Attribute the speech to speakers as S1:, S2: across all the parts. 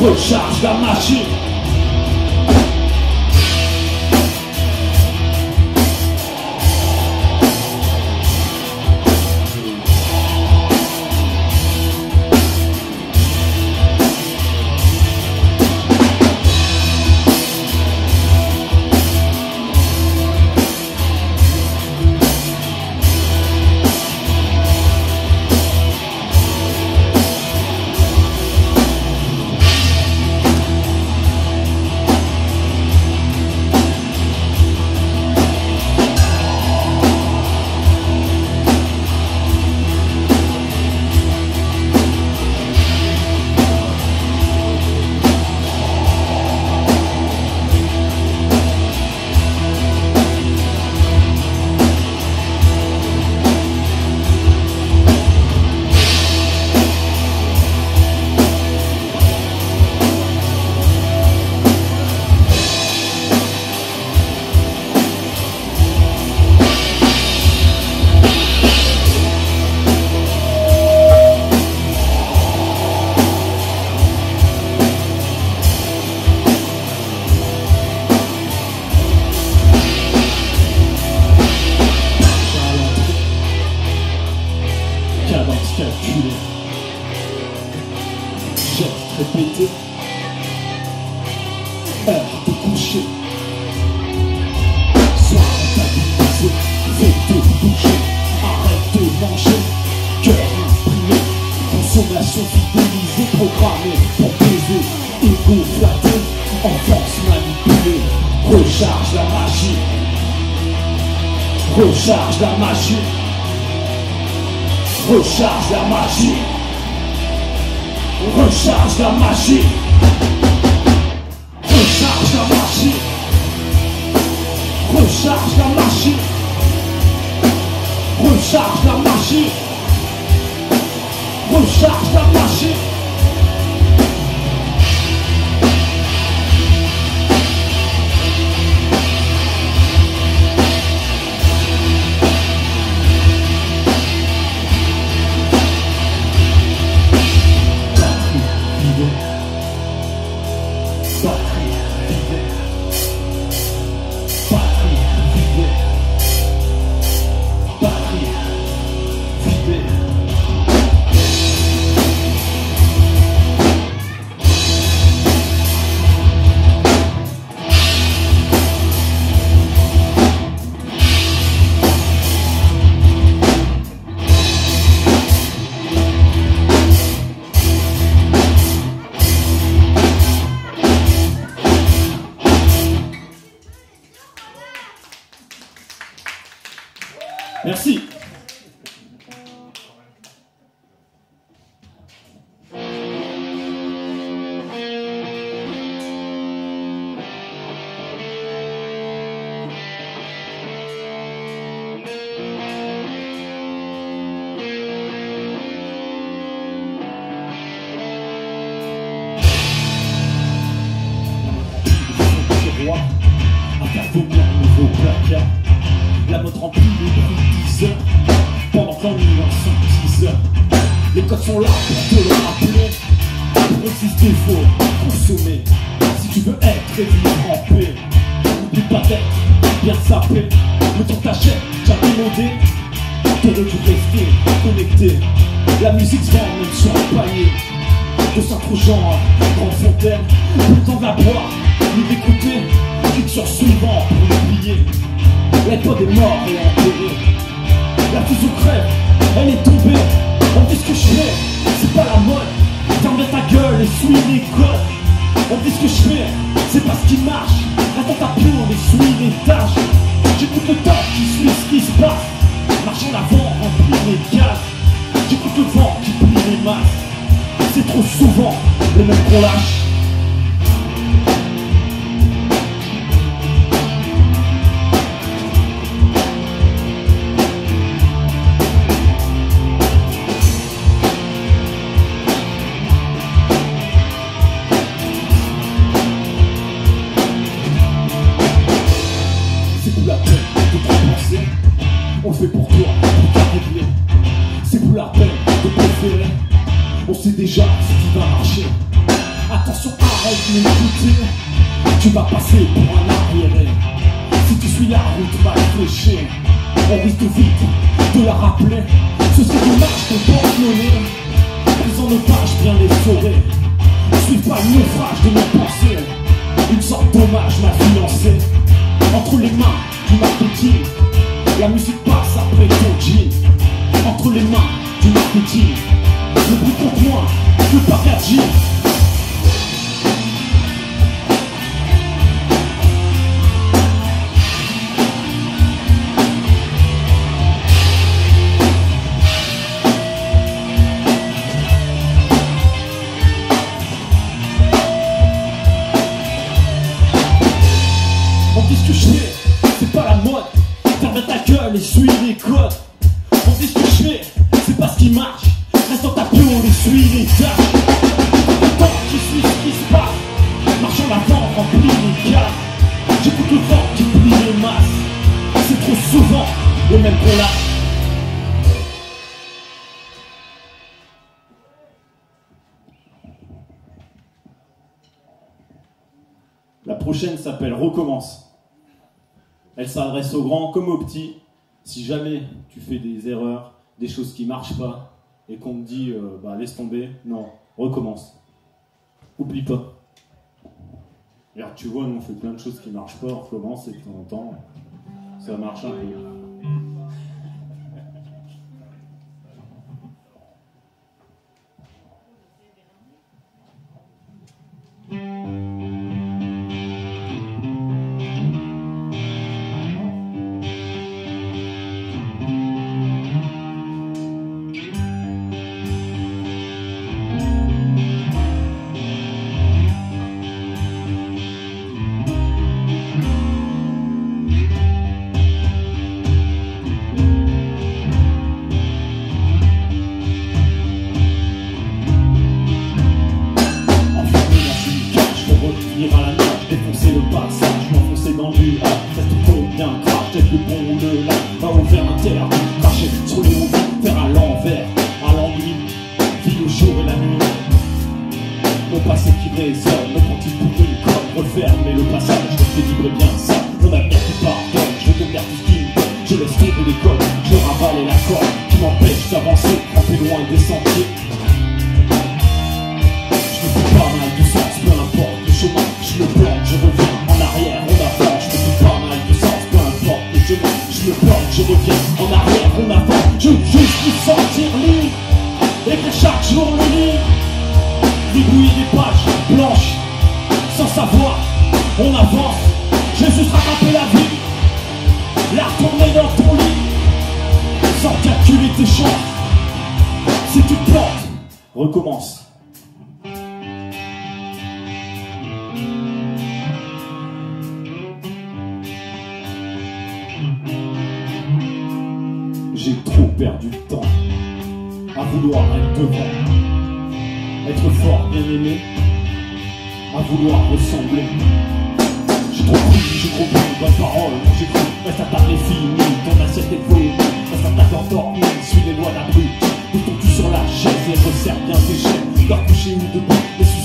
S1: Rojasca Machim Renforce, manipuler, recharge la machine. Recharge la machine. Recharge la machine. Recharge la machine. Recharge la machine. Recharge la machine. Recharge la machine. Recharge la machine. Vomir un nouveau placard. La mode remplit les bruits 10 heures Pendant 20 000 en 5 heures Les codes sont là pour te le rappeler Pour exister faut consommer Si tu veux être et vivre en paix N'oublie pas d'être bien sapé Le temps t'achète, jamais modé T'aurais dû rester connecté La musique se vend même sur un panier De Saint-Trojan à Grande Fontaine Le temps de d'écouter Culture suivante pour l'oublier L'époque est mort et enterré La fusion crève, elle est tombée. On dit ce que je fais, c'est pas la mode. Ferme ta gueule et suis les codes. On dit ce que je fais, c'est pas ce qui marche. Dans ta peau et suis les tâches. J'écoute le temps qui suit ce qui se passe. Marche en avant, remplir les gaz J'écoute le vent qui plie les masses. C'est trop souvent les mêmes qu'on lâche como se s'adresse aux grands comme aux petits. Si jamais tu fais des erreurs, des choses qui marchent pas, et qu'on te dit euh, bah, laisse tomber, non, recommence. Oublie pas. Alors, tu vois, nous on fait plein de choses qui marchent pas, on recommence et de temps en temps, ça marche un peu.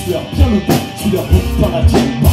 S1: 수야 펴놓고 줄여 오빠가 정말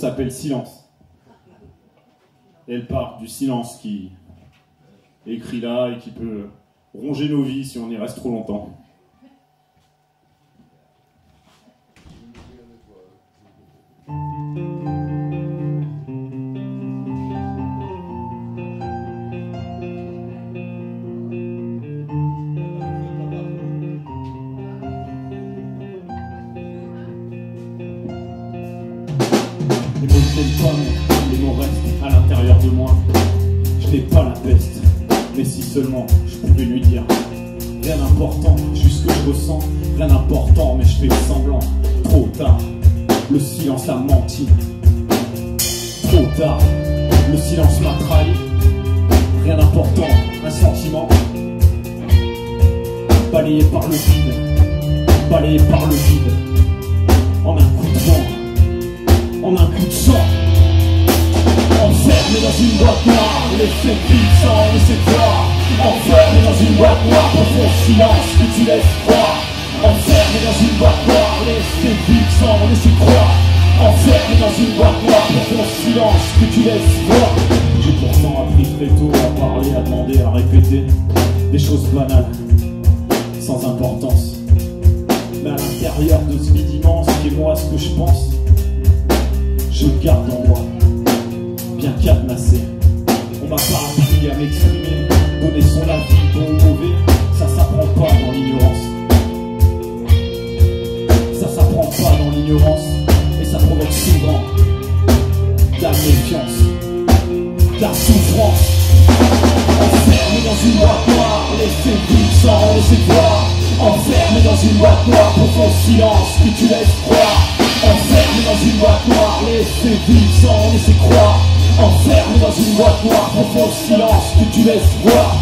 S1: s'appelle Silence. Elle part du silence qui écrit là et qui peut ronger nos vies si on y reste trop longtemps. son désespoir Enfermé dans une boîte noire, profond silence que tu laisses croire. Enfermé dans une boîte noire, laissez vivre sans laisser croire. Enfermé dans une boîte noire, profond silence que tu laisses voir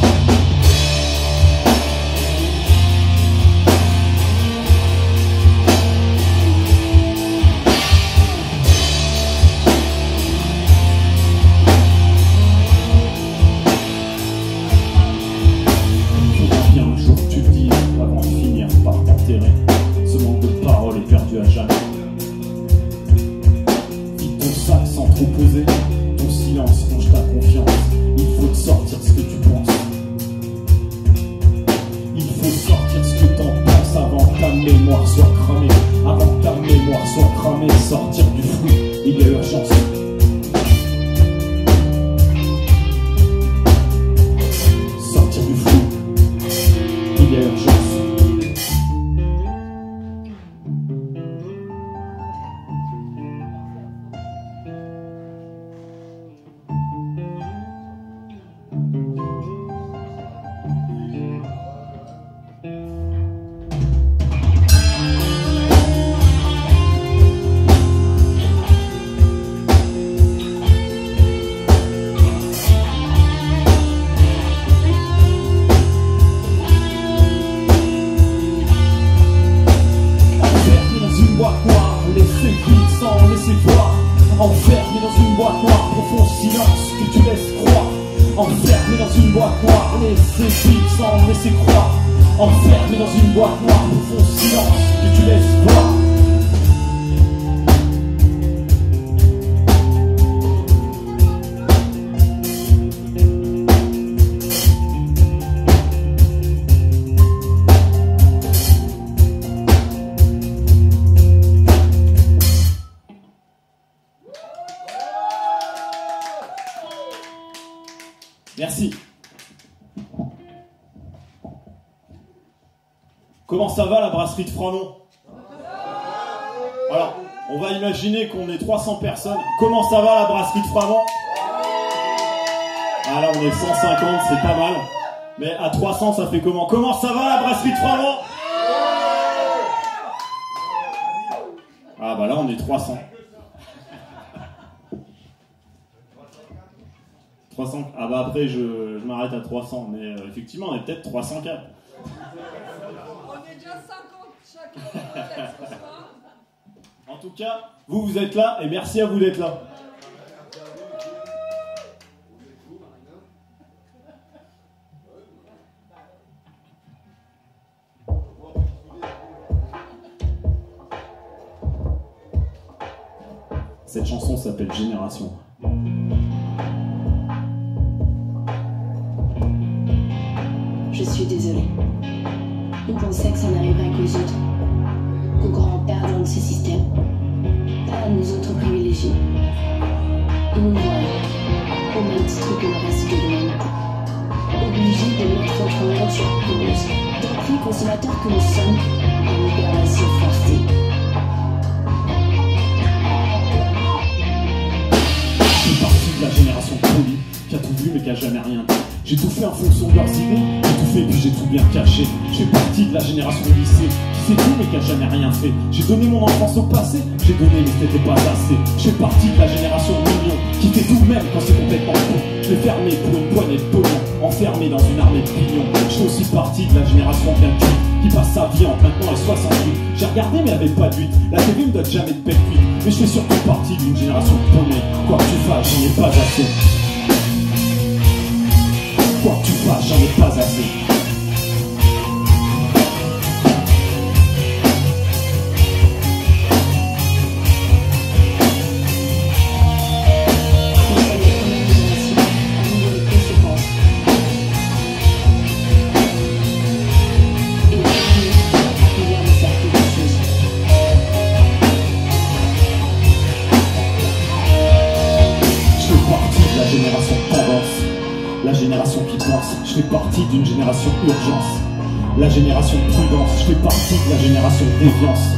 S1: sans laisser croire. Enfermé dans une boîte noire, profond silence. Que tu laisses voir. Franlon. Voilà, on va imaginer qu'on est 300 personnes. Comment ça va la brasserie de Framont Ah là, on est 150, c'est pas mal. Mais à 300, ça fait comment? Comment ça va la brasserie de Framont Ah bah là, on est 300. 300. Ah bah après, je, m'arrête à 300, mais euh, effectivement, on est peut-être 304.
S2: On est déjà 50.
S1: En tout cas, vous, vous êtes là et merci à vous d'être là. Cette chanson s'appelle Génération.
S2: Je suis désolée. On pensait que ça n'arriverait qu'aux autres, qu'aux grands perdants de ce système, pas à nous autres privilégiés. Et nous voilà, au même titre que le reste de l'humanité, obligés de mettre notre monde sur pause, d'être consommateurs que nous sommes, en libération forcée.
S1: la génération polie qui a tout vu mais qui a jamais rien dit. J'ai tout fait en fonction de leurs idées, j'ai tout fait puis j'ai tout bien caché. J'ai partie de la génération lycée qui sait tout mais qui a jamais rien fait. J'ai donné mon enfance au passé, j'ai donné mais c'était pas assez. J'ai partie de la génération million qui fait tout même quand c'est complètement faux. Je l'ai fermé pour une poignée de pognon, enfermé dans une armée de pignons. Je fais aussi partie de la génération bien qui passe sa vie en maintenant et 68. J'ai regardé mais avait pas d'huile. La TV me donne jamais de pète Mais je fais surtout partie d'une génération de paumés. Quoi que tu fasses, j'en ai pas assez. Quoi que tu fasses, j'en ai pas assez. D'une génération urgence, la génération prudence, je fais partie de la génération déviance.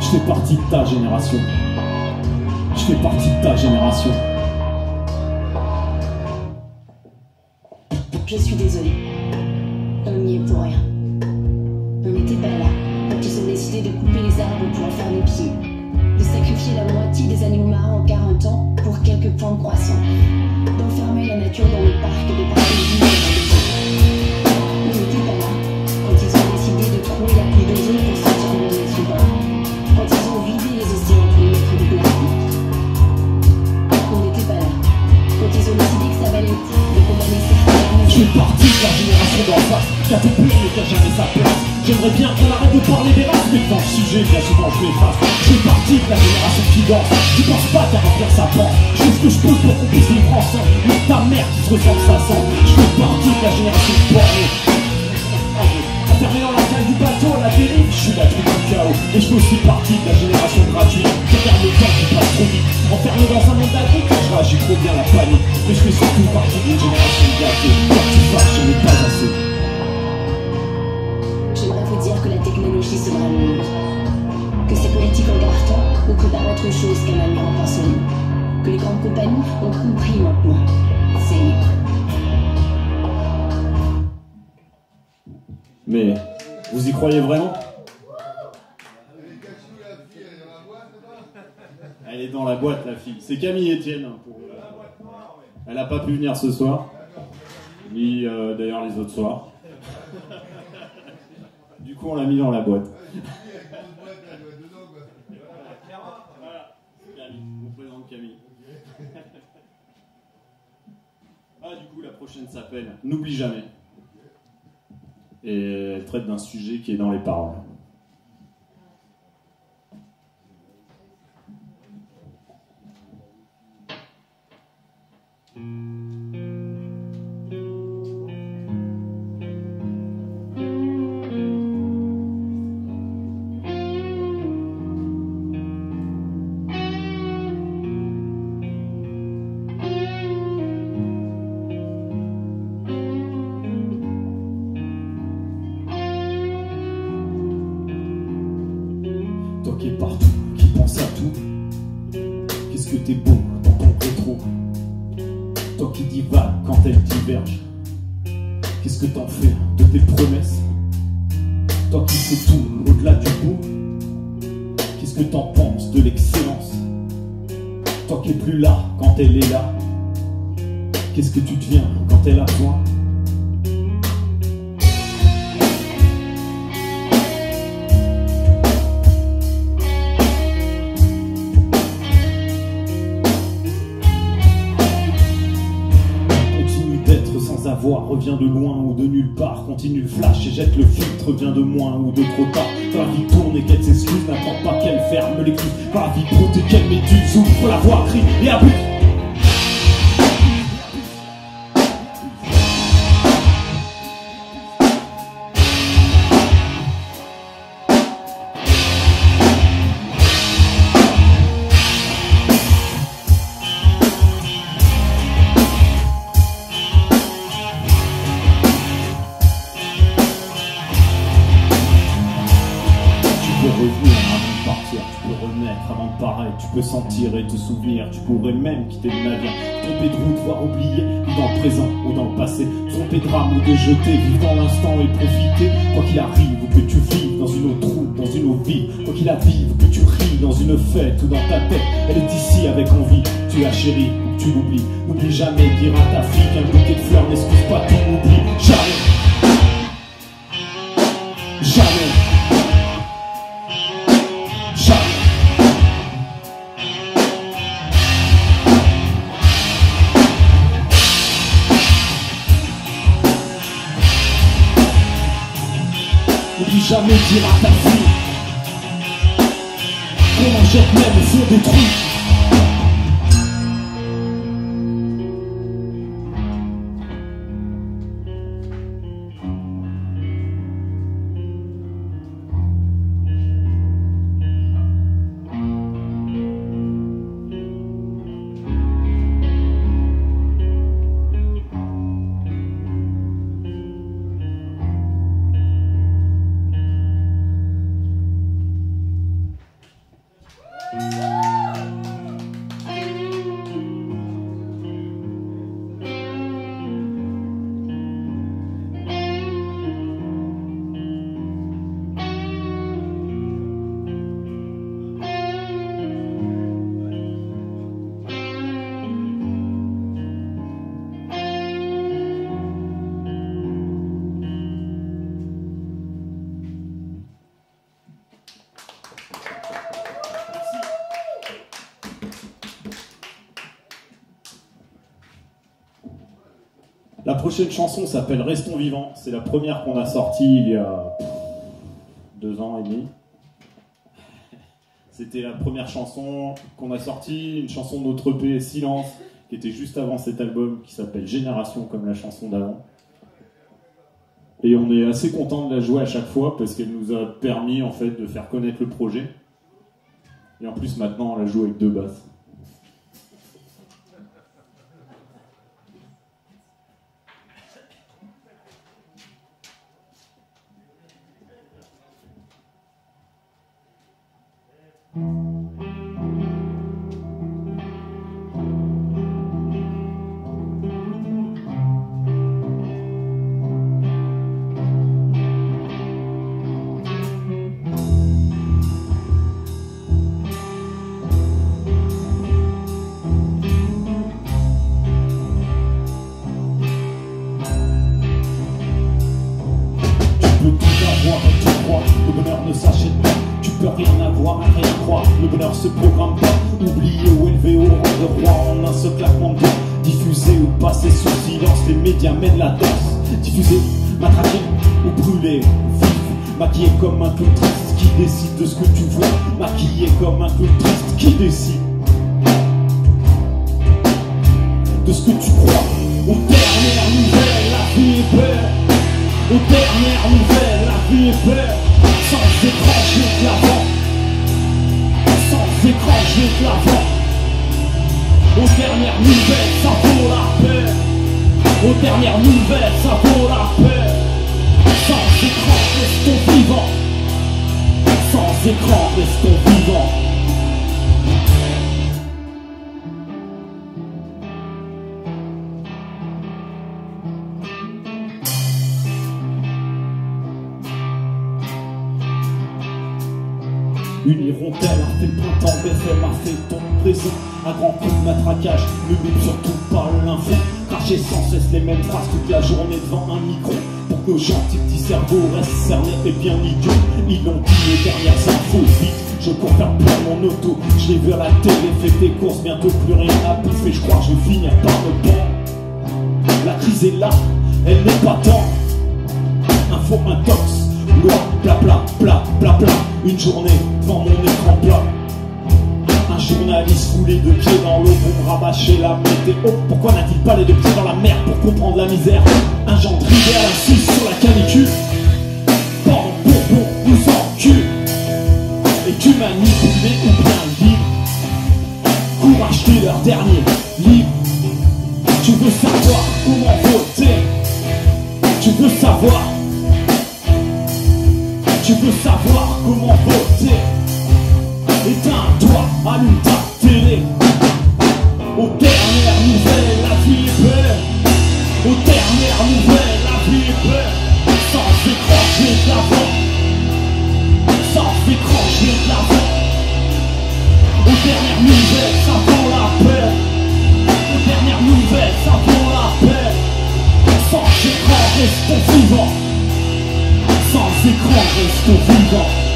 S1: Je fais partie de ta génération. Je fais partie de ta génération.
S2: Je suis désolé.
S1: Elle n'a pas pu venir ce soir. Ni euh, d'ailleurs les autres soirs on l'a mis dans la boîte. Camille, Camille. Ah, du coup, la prochaine s'appelle N'oublie jamais. Et elle traite d'un sujet qui est dans les paroles. Passé, tromper de rame ou de jeter, vivre dans l'instant et profiter, quoi qu'il arrive ou que tu vives dans une autre route, dans une autre vie, quoi qu'il arrive ou que tu ris dans une fête ou dans ta tête, elle est ici avec envie, tu la chéris ou tu l'oublies, n'oublie jamais dire à ta fille qu'un bouquet de fleurs n'excuse pas ton oubli, jamais. Jamais. Dire à fille qu'on fond des trous. Prochaine chanson s'appelle Restons vivants. C'est la première qu'on a sortie il y a deux ans et demi. C'était la première chanson qu'on a sortie, une chanson de notre EP Silence, qui était juste avant cet album, qui s'appelle Génération, comme la chanson d'avant. Et on est assez content de la jouer à chaque fois parce qu'elle nous a permis en fait de faire connaître le projet. Et en plus maintenant on la joue avec deux basses. Nouvelles, ça vaut la peine. Sans écran, restons vivants. Sans écran, restons vivants. Une hirondelle a fait le printemps, BFM a fait ton présent. Un grand coup de matraquage, ne bip surtout pas l'info. Cracher sans cesse les mêmes phrases toute la journée devant un micro. Pour que nos gentils petits cerveaux restent cernés et bien idiots. Ils ont dit les dernières infos, vite. Je faire plein mon auto. Je l'ai vu à la télé, fait tes courses, bientôt plus rien à bouffer. Je crois que je vais finir par me perdre. La crise est là, elle n'est pas tant. Info intox, loi, plat plat, plat, plat plat. Une journée devant mon écran plat. Journaliste foulé de pieds dans l'eau pour rabâcher la météo. Pourquoi n'a-t-il pas les deux pieds dans la mer pour comprendre la misère? Un genre de rivière assise sur la canicule. Pardon, bonbon, nous encule. Es-tu manipulé ou bien libre Cours acheter leur dernier livre. Tu veux savoir comment voter? Tu veux savoir? Tu veux savoir comment voter? Écran, restons vivants Sans écran, restons vivants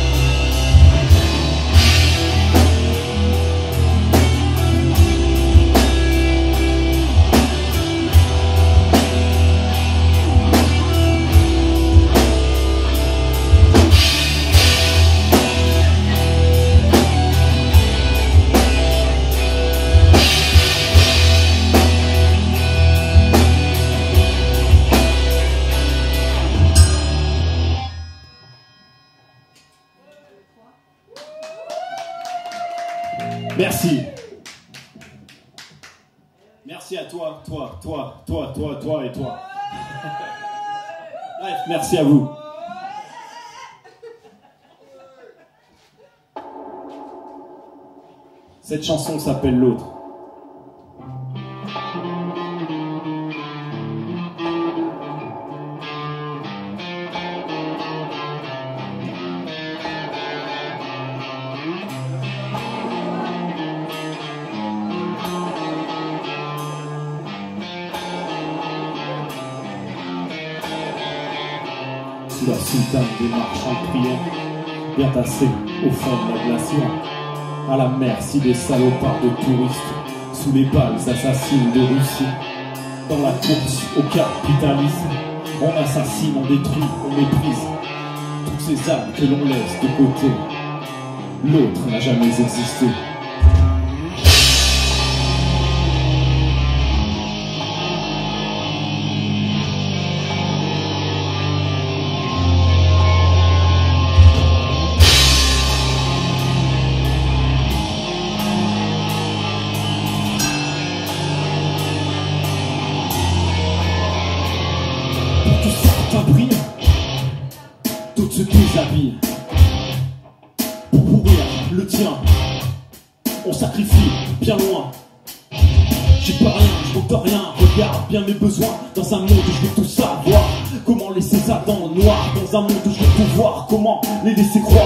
S1: merci à vous. Cette chanson s'appelle L'autre. Des marchands prières, bien tassés au fond de la glacière, à la merci des salopards de touristes, sous les balles assassines de Russie, dans la course au capitalisme, on assassine, on détruit, on méprise toutes ces âmes que l'on laisse de côté. L'autre n'a jamais existé. Mes besoins. Dans un monde où je vais tout savoir Comment laisser ça dans le noir. Dans un monde où je vais tout voir Comment les laisser Croire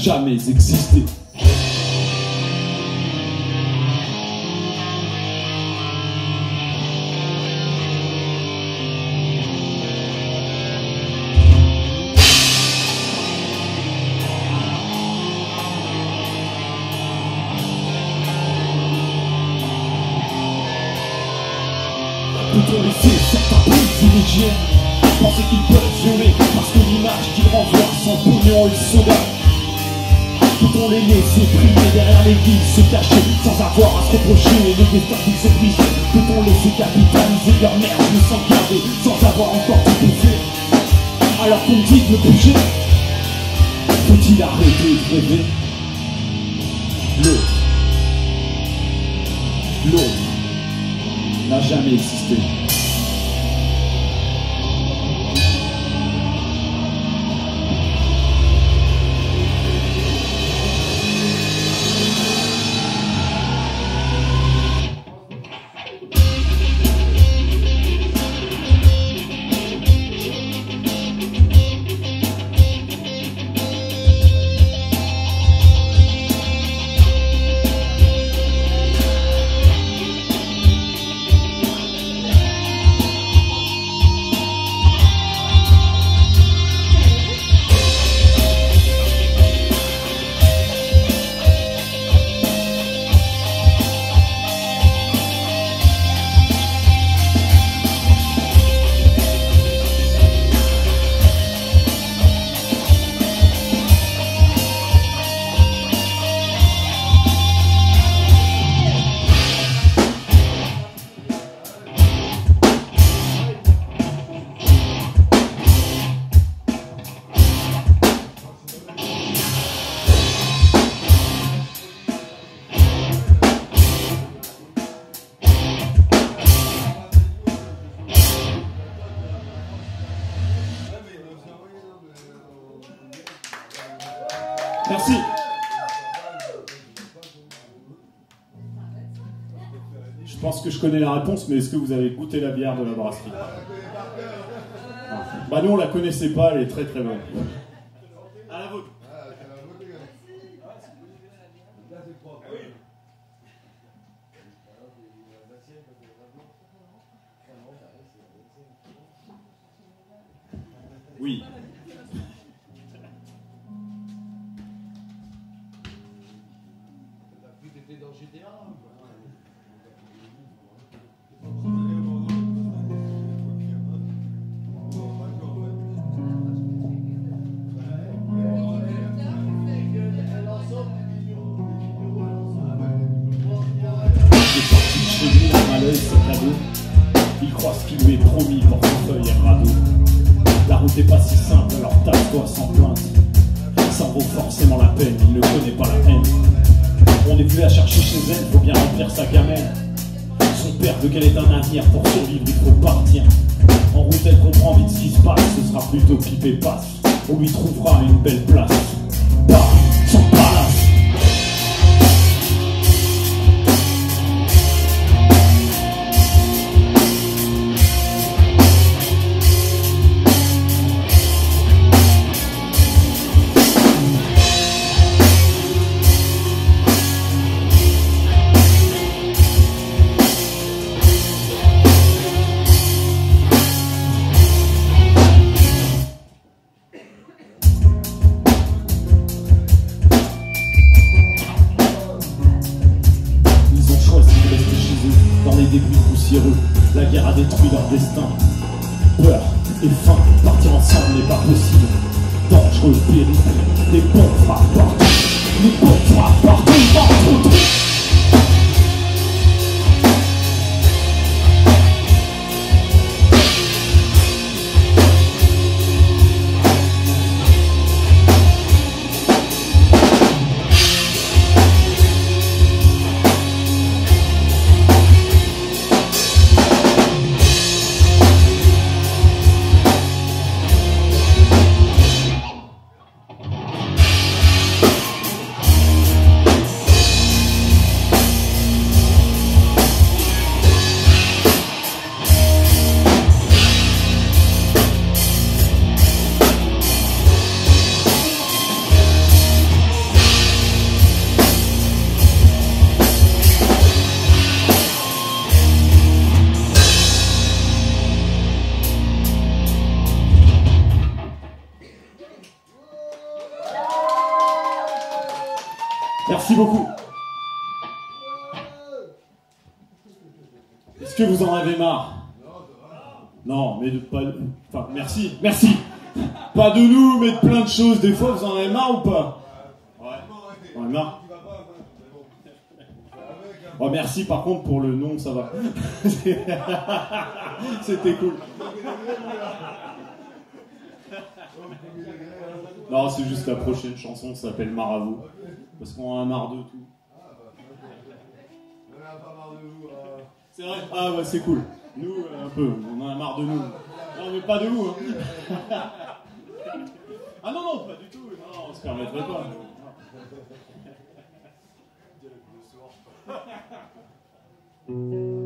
S1: jamais existé. Peut-on laisser certains privilégiés penser qu'ils peuvent violer parce que l'image qu'ils renvoient sans pognon et soda Laisser prier derrière l'église, se cacher sans avoir à se reprocher. Les destins qu'ils obligent Peut-on laisser capitaliser leur merde sans garder, sans avoir encore tout bouffé? Alors qu'on dit de me bouger Faut-il arrêter de rêver? L'autre L'autre n'a jamais existé. Je connais la réponse, mais est-ce que vous avez goûté la bière de la brasserie ah. Bah nous on la connaissait pas, elle est très très bonne. À la vôtre. Oui. Avenir, pour survivre il faut partir. En route elle comprend vite ce qui se passe, ce sera plutôt pipe et passe. On lui trouvera une belle mais de pas. Enfin, merci, merci. Pas de nous, mais de plein de choses. Des fois, vous en avez marre ou pas? Ouais. On en marre. Oh, merci par contre pour le nom, ça va. C'était cool. Non, c'est juste la prochaine chanson, s'appelle Marabout. Parce qu'on en a marre de tout. C'est vrai Ah ouais, c'est cool. Nous, euh, un peu, on en a marre de nous. Non, mais pas de vous. Hein. ah non, non, pas du tout. Non, on se permettrait pas.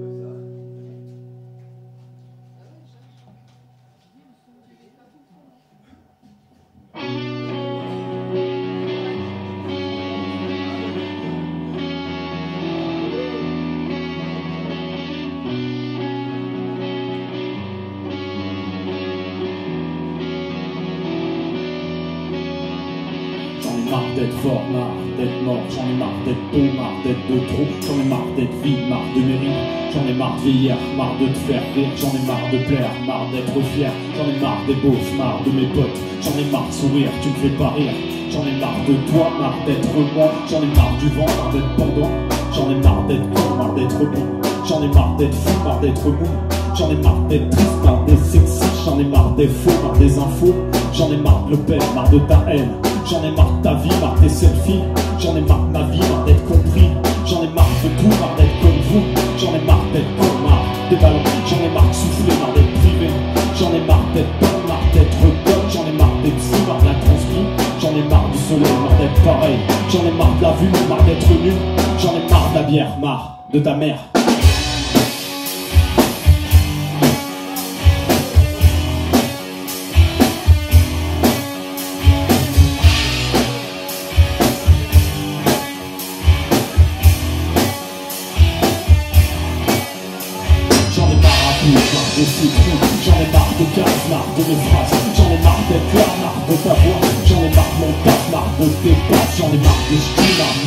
S1: fort, marre d'être mort, j'en ai marre d'être beau, marre d'être de trop, j'en ai marre d'être vide, marre de mérite, j'en ai marre de vieillir, marre de te faire rire, j'en ai marre de plaire, marre d'être fier, j'en ai marre des beaufs, marre de mes potes, j'en ai marre de sourire, tu me fais pas rire, j'en ai marre de toi, marre d'être moi, j'en ai marre du vent, marre d'être pendant, j'en ai marre d'être con, marre d'être bon, j'en ai marre d'être fou, marre d'être mou, j'en ai marre d'être triste, marre d'être sexy, j'en ai marre des faux, marre des infos, j'en ai marre de Le marre de ta haine. J'en ai marre de ta vie, marre des selfies. J'en ai marre de ma vie, marre d'être compris. J'en ai marre de tout, marre d'être comme vous. J'en ai marre d'être comme marre des ballons. J'en ai marre de souffler, marre d'être privé. J'en ai marre d'être bonne, marre d'être bonne. J'en ai marre d'être si, marre de la. J'en ai marre du soleil, marre d'être pareil. J'en ai marre de la vue, marre d'être nu. J'en ai marre de la bière, marre de ta mère.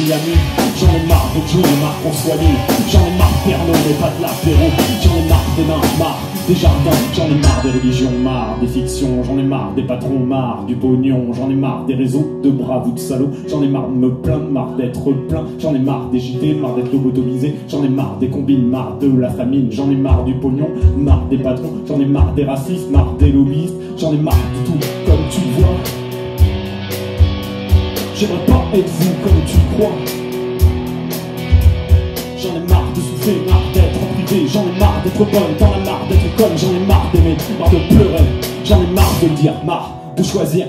S1: J'en ai marre de Joe, marre qu'on soit nul J'en ai marre de Pernod, mais pas de l'apéro J'en ai marre des nains, marre des jardins J'en ai marre des religions, marre des fictions J'en ai marre des patrons, marre du pognon J'en ai marre des réseaux de braves ou de salauds J'en ai marre de me plaindre, marre d'être plein J'en ai marre des JT, marre d'être lobotomisé J'en ai marre des combines, marre de la famine J'en ai marre du pognon, marre des patrons J'en ai marre des racistes, marre des lobbyistes J'en ai marre de tout, comme tu vois J'aimerais pas être vous comme tu crois. J'en ai marre de souffler, marre d'être privé. J'en ai marre d'être bonne, t'en as marre d'être conne. J'en ai marre d'aimer, marre de pleurer. J'en ai marre de le dire, marre de choisir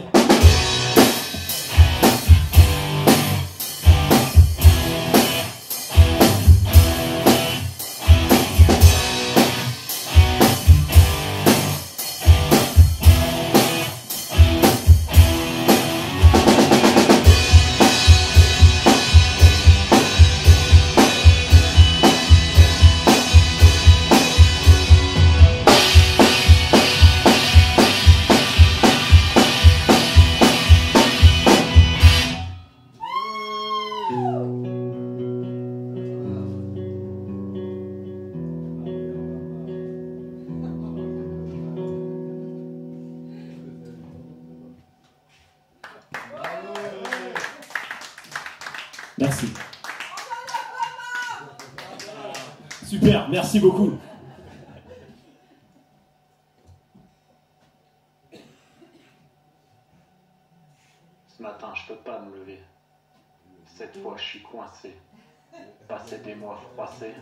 S1: merci beaucoup.
S3: Ce matin, je peux pas me lever. Cette fois, je suis coincé. Passé des mois froissés,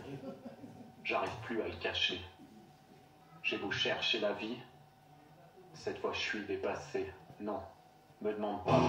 S3: j'arrive plus à le cacher. J'ai beau chercher la vie, cette fois, je suis dépassé. Non, me demande pas.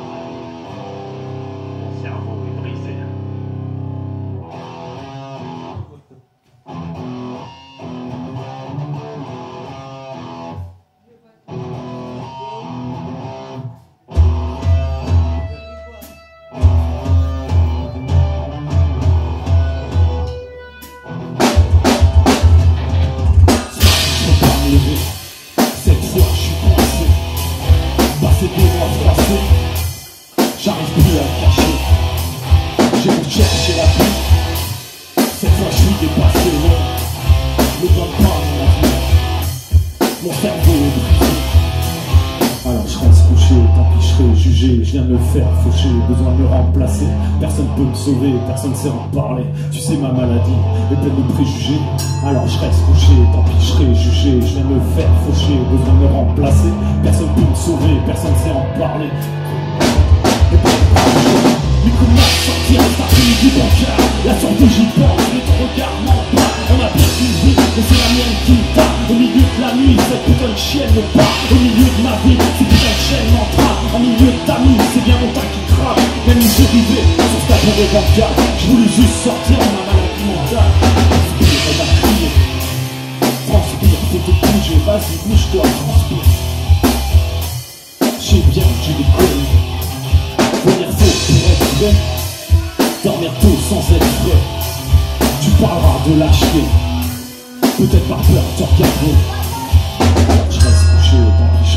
S1: Personne sait en parler, tu sais ma maladie est pleine de préjugés, alors je reste couché, tant pis je serai jugé, je viens me faire faucher, besoin de me remplacer, personne peut me sauver, personne sait en parler. Mais comment sortir cet après-midi bancard La j'y pense, mais ton regard m'en pas On a bien une vie, mais c'est la mienne qui tape Au milieu de la nuit, cette putain de chienne me bat Au milieu de ma vie, cette putain de chaîne m'entrape En milieu de ta nuit, c'est bien mon teint qui Même sur ce Je voulais juste sortir ma maladie mentale. Transpire, elle crier Transpire, te bouger, vas-y bouge-toi, transpire. J'ai bien que tu déconnes Venir tôt pour être Dormir tôt sans être Tu parleras de lâcheté Peut-être par peur de te regarder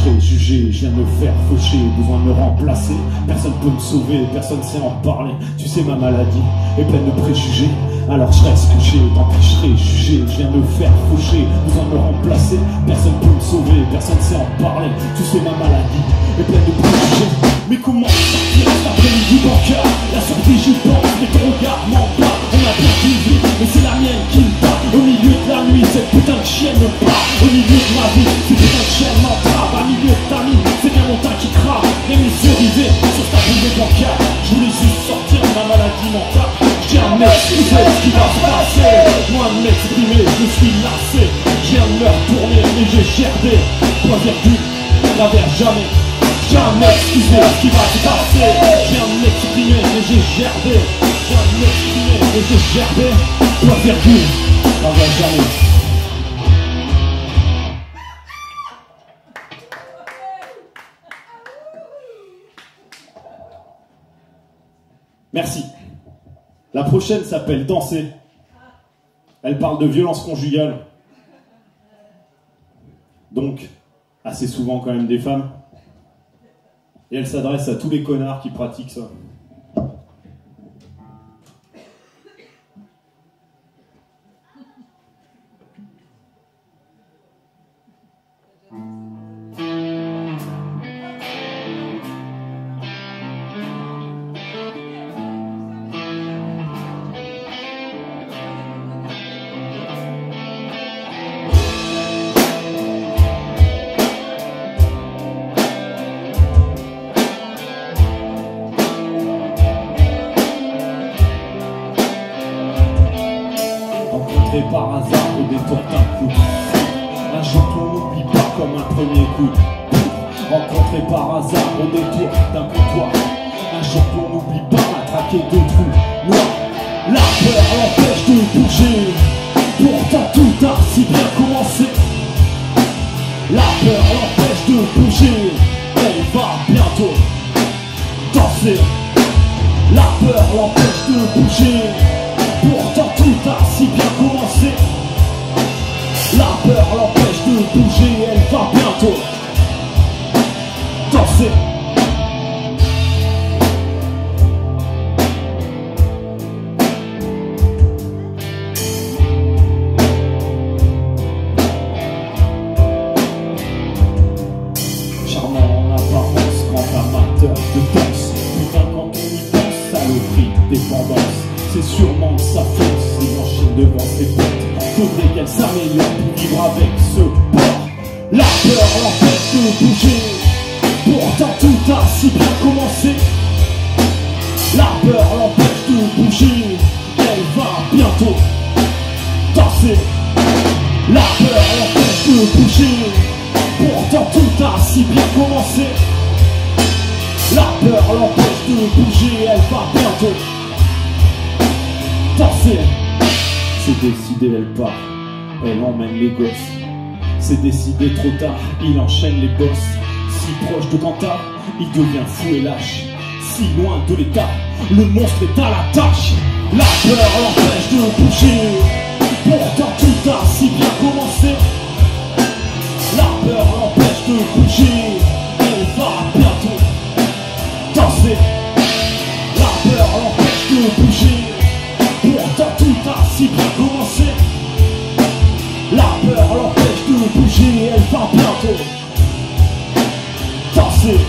S1: Je viens me faire faucher, besoin de me remplacer. Personne peut me sauver, personne sait en parler. Tu sais ma maladie est pleine de préjugés alors je reste couché, pis je jugé Je viens de faire faucher, besoin de me remplacer. Personne peut me sauver, personne sait en parler. Tu sais ma maladie est pleine de préjugés. Mais comment sortir cet après-midi bancard La sortie j'y pense, mais ton regard m'en bat On a une vie, mais c'est la mienne qui me bat. Au milieu de la nuit, cette putain de chienne me bat. Au milieu de ma vie, cette putain de chienne m'entrave À milieu de ta mine, c'est bien mon teint qui crame Les mes yeux rivés sur ta boule bancard Je voulais juste sortir de ma maladie mentale Je viens m'excuser ce qui va se passer Moi de m'exprimer, je suis lassé viens de me retourner, mais j'ai gerdé Point virgule, n'avais jamais viens m'excuser ce qui va se passer. Je viens m'exprimer et j'ai gerbé. Je viens m'exprimer et j'ai gerbé. Toi, virgule, on va jamais. Merci. La prochaine s'appelle Danser. Elle parle de violence conjugale. Donc, assez souvent quand même des femmes. Et elle s'adresse à tous les connards qui pratiquent ça. Bientôt. C'est décidé, elle part. Elle emmène les gosses. C'est décidé trop tard, il enchaîne les bosses. Si proche de Quentin, il devient fou et lâche. Si loin de l'état, le monstre est à la tâche. La peur l'empêche de bouger. Pourtant tout a si bien commencé. La peur l'empêche de bouger. La peur l'empêche de bouger, elle va bientôt danser.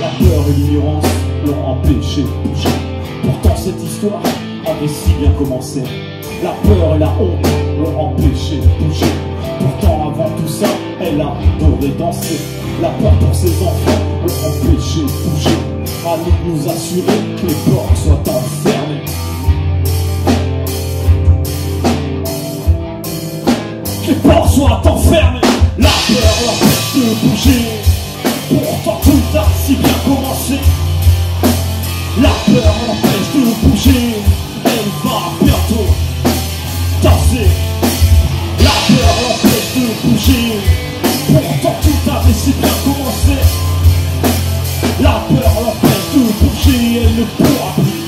S1: La peur et l'ignorance l'ont empêché de bouger. Pourtant cette histoire avait si bien commencé. La peur et la honte l'ont empêché de bouger. Pourtant avant tout ça, elle a adoré danser. La peur pour ses enfants l'ont empêché de bouger. À nous assurer que les portes soient enfermées. Que les portes soient enfermées. La peur l'empêche de bouger. Pourtant tout a si bien commencé. La peur l'empêche de bouger. Elle va bientôt danser. La peur l'empêche de bouger. Pourtant tout avait si bien commencé. La peur l'empêche de bouger. Elle ne pourra plus.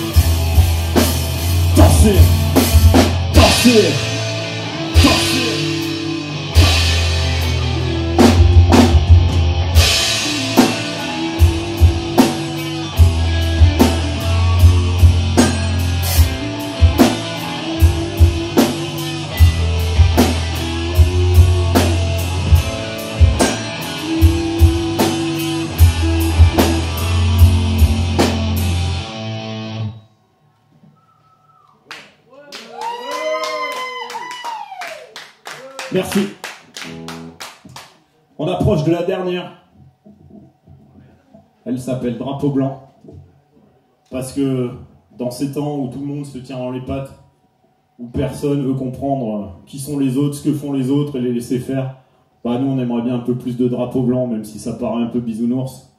S1: Danser. Danser. Merci. On approche de la dernière. Elle s'appelle Drapeau Blanc. Parce que dans ces temps où tout le monde se tient dans les pattes, où personne veut comprendre qui sont les autres, ce que font les autres et les laisser faire, bah nous on aimerait bien un peu plus de drapeau blanc, même si ça paraît un peu bisounours.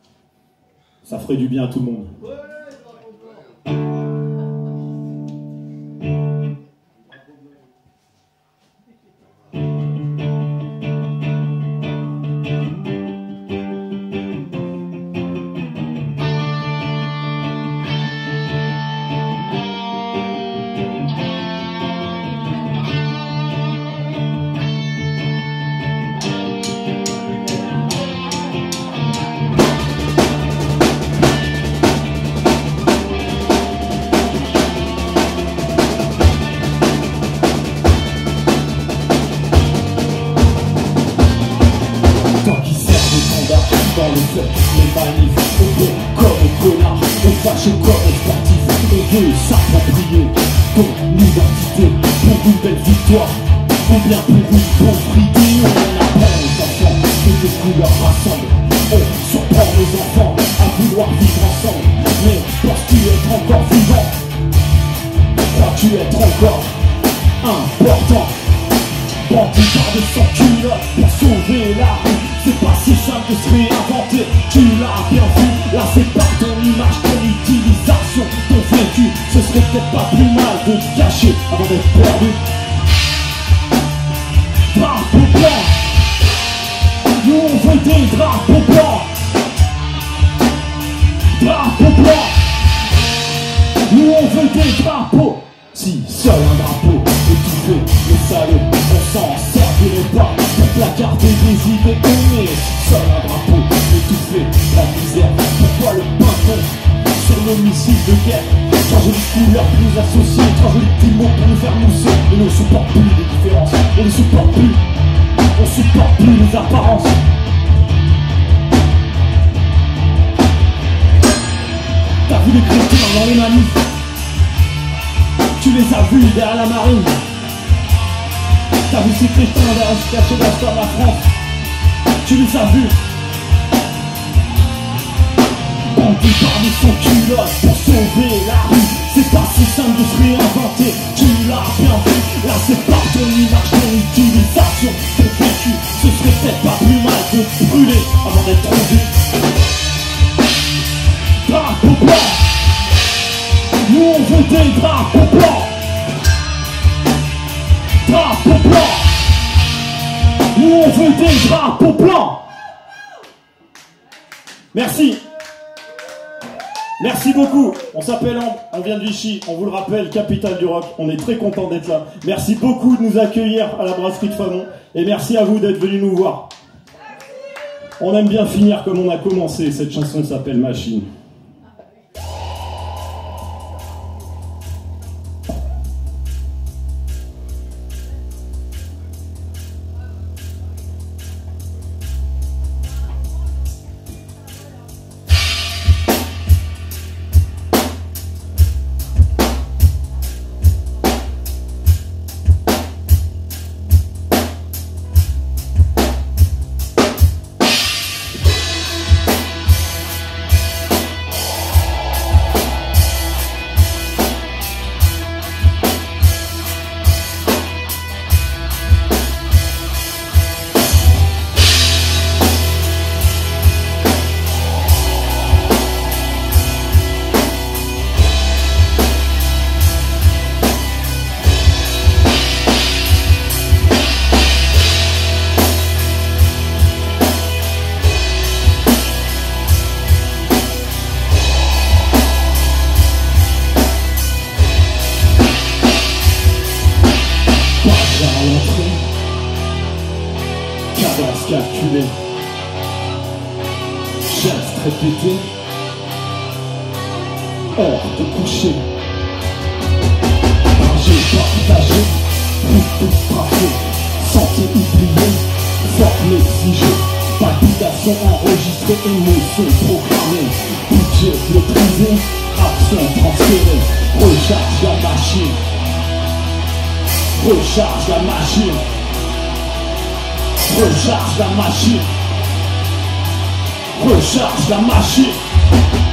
S1: Ça ferait du bien à tout le monde. Desejaste, amor, pode On s'appelle Ambre, on vient de Vichy, on vous le rappelle, capitale du rock. On est très content d'être là. Merci beaucoup de nous accueillir à la brasserie de Famon et merci à vous d'être venus nous voir. On aime bien finir comme on a commencé. Cette chanson s'appelle Machine. entertainer Recharge la machine. Recharge la machine. Recharge la machine. Recharge la machine.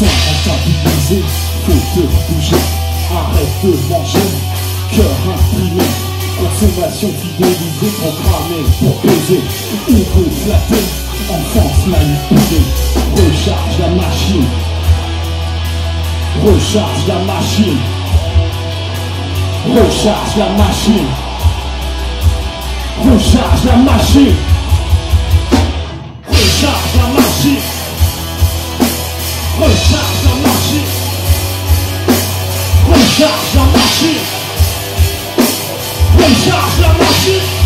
S1: Soin rentabilisé, faut te bouger. Arrête de manger, cœur imprimé. Consommation fidélisée, programmée pour baiser. Ego flatté, enfance manipulée. Recharge la machine. Recharge la machine. Recharge la machine. Recharge la machine. Recharge la machine. Koyacağız amaçı Koyacağız amaçı Koyacağız amaçı